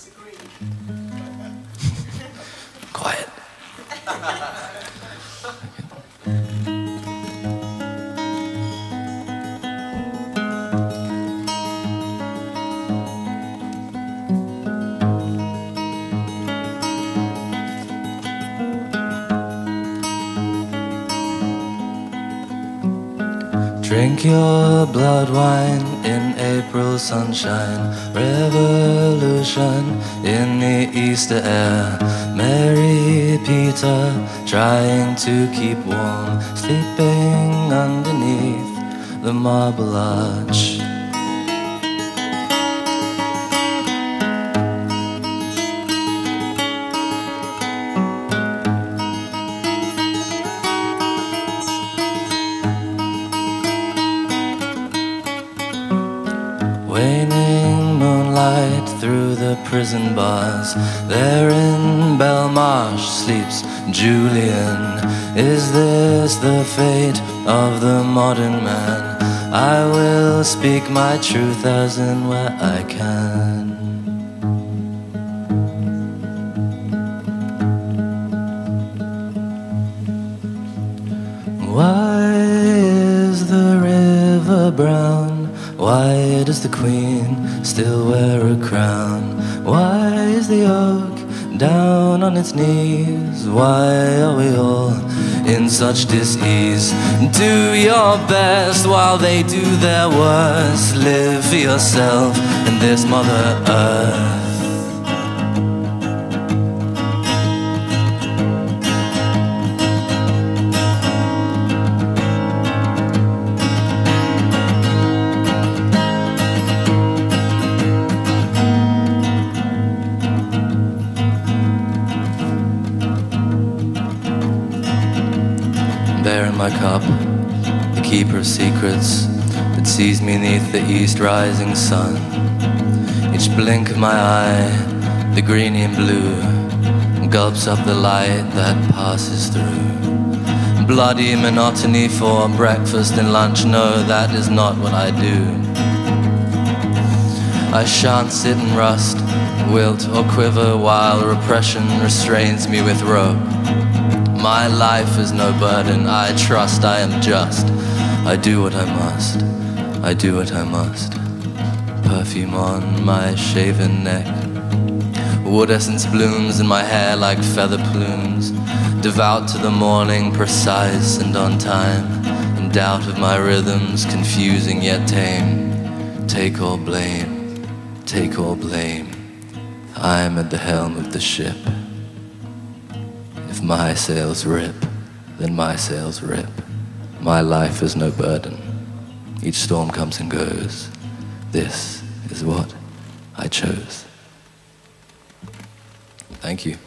disagree. Quiet. Drink your blood wine in April sunshine, revolution in the Easter air. Mary Peter trying to keep warm, sleeping underneath the marble arch. Moonlight through the prison bars. There in Belmarsh sleeps Julian. Is this the fate of the modern man? I will speak my truth as and where I can. Why is the river brown? Why does the queen still wear a crown? Why is the oak down on its knees? Why are we all in such dis-ease? Do your best while they do their worst. Live for yourself and this mother earth. There in my cup, the keeper of secrets that sees me neath the east rising sun. Each blink of my eye, the greeny and blue, gulps up the light that passes through. Bloody monotony for breakfast and lunch, no, that is not what I do. I shan't sit and rust, wilt or quiver while repression restrains me with rope. My life is no burden, I trust I am just. I do what I must, I do what I must. Perfume on my shaven neck. Wood essence blooms in my hair like feather plumes. Devout to the morning, precise and on time. In doubt of my rhythms, confusing yet tame. Take all blame, take all blame. I am at the helm of the ship. If my sails rip, then my sails rip. My life is no burden. Each storm comes and goes. This is what I chose. Thank you.